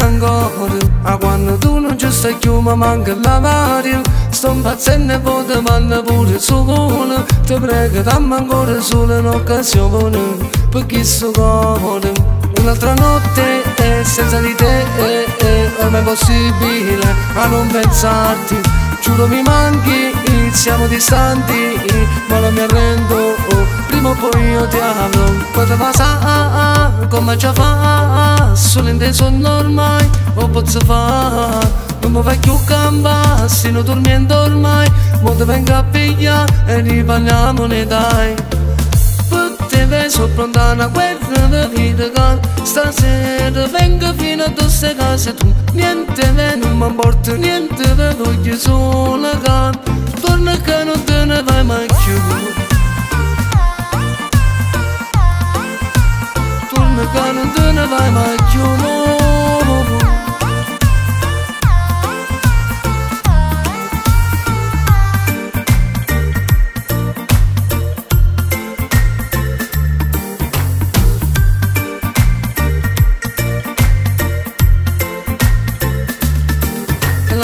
ancora A quando tu non ci stai più ma manca la varia Sto impazzendo e poi ti mando pure solo Ti prego dammi ancora solo un'occasione. Perché sto cuore Un'altra notte e senza di te eh, eh, Ormai è possibile. A non pensarti Giuro mi manchi, siamo distanti Ma non mi arrendo, prima o poi io ti avrò Poteva sa, come già fa Solo in te sono ormai, o posso fare Non mi più gamba, non dormiendo ormai Mo ti vengo a pigliare e riparliamone dai. Potete sopra una guerra di vita Stasera vengo fino a queste case tu. Niente me non mi importa niente Ve voglio solo can Torna che non te ne vai mai più Ne vai mai più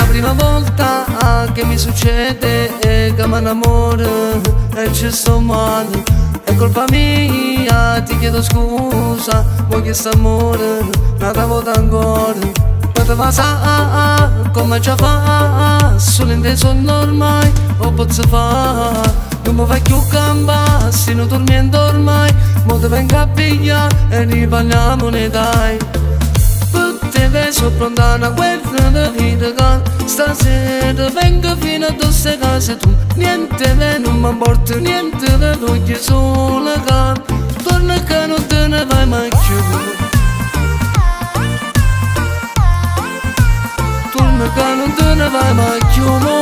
prima volta che mi succede è che mi innamoro e ci sto male colpa mia, ti chiedo scusa ma che sta amore un'altra volta ancora. Poteva sa come già fa solo in te sono ormai o posso fare non mi fai più gamba non dormiendo ormai mo te vengo a pigliare e riparliamone dai. Potete sopra una guerra di vita Stasera vengo fino a queste case tu Niente me non mi importa niente Te voglio solo che Torna che non te ne vai mai più. Torna che non te ne vai mai più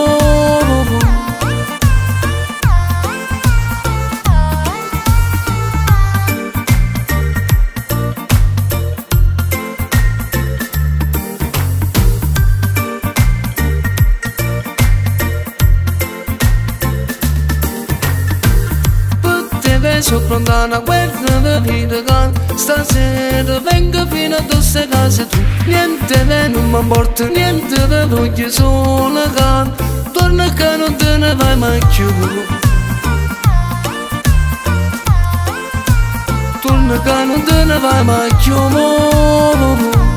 sopra una guerra di vita Stasera vengo fino a queste case tu. Niente me non mi importa niente Te voglio solo can Torna che non te ne vai mai più. Torna che non te ne vai mai più